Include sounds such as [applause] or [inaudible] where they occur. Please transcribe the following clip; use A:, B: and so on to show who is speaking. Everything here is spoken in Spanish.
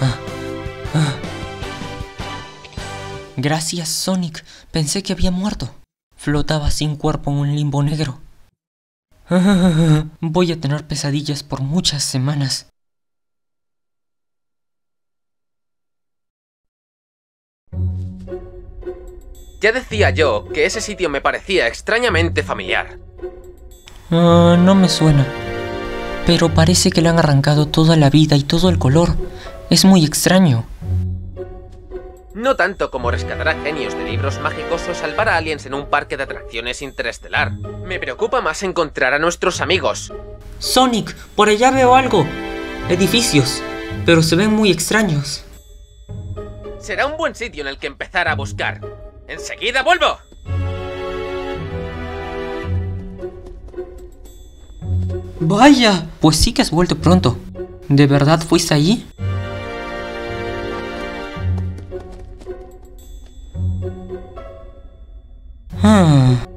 A: Ah, ah. Gracias, Sonic. Pensé que había muerto. Flotaba sin cuerpo en un limbo negro. [laughs] Voy a tener pesadillas por muchas semanas.
B: Ya decía yo que ese sitio me parecía extrañamente familiar.
A: Ah, no me suena. Pero parece que le han arrancado toda la vida y todo el color. Es muy extraño.
B: No tanto como rescatar a genios de libros mágicos o salvar a aliens en un parque de atracciones interestelar. Me preocupa más encontrar a nuestros amigos.
A: Sonic, por allá veo algo. Edificios, pero se ven muy extraños.
B: Será un buen sitio en el que empezar a buscar. ¡Enseguida vuelvo!
A: Vaya, pues sí que has vuelto pronto. ¿De verdad fuiste allí? Ah.